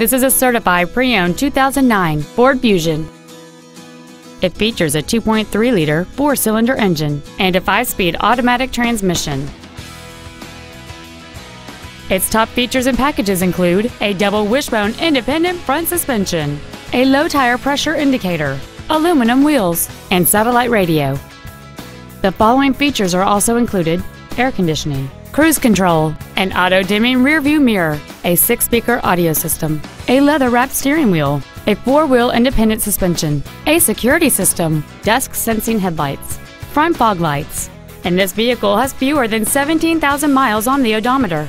This is a certified pre-owned 2009 Ford Fusion. It features a 2.3-liter four-cylinder engine and a five-speed automatic transmission. Its top features and packages include a double wishbone independent front suspension, a low tire pressure indicator, aluminum wheels, and satellite radio. The following features are also included air conditioning, cruise control, an auto-dimming rearview mirror, a six-speaker audio system, a leather-wrapped steering wheel, a four-wheel independent suspension, a security system, dusk sensing headlights, front fog lights, and this vehicle has fewer than 17,000 miles on the odometer.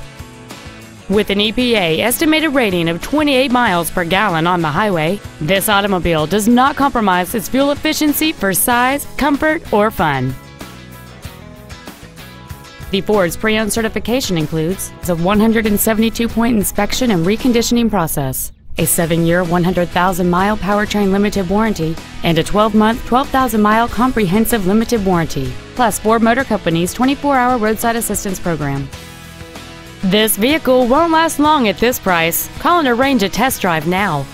With an EPA estimated rating of 28 miles per gallon on the highway, this automobile does not compromise its fuel efficiency for size, comfort, or fun. The Ford's pre-owned certification includes a 172-point inspection and reconditioning process, a 7-year, 100,000-mile powertrain limited warranty, and a 12-month, 12,000-mile comprehensive limited warranty, plus Ford Motor Company's 24-hour roadside assistance program. This vehicle won't last long at this price. Call and arrange a test drive now.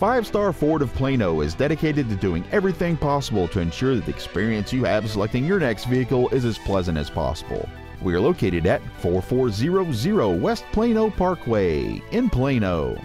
Five Star Ford of Plano is dedicated to doing everything possible to ensure that the experience you have selecting your next vehicle is as pleasant as possible. We are located at 4400 West Plano Parkway in Plano.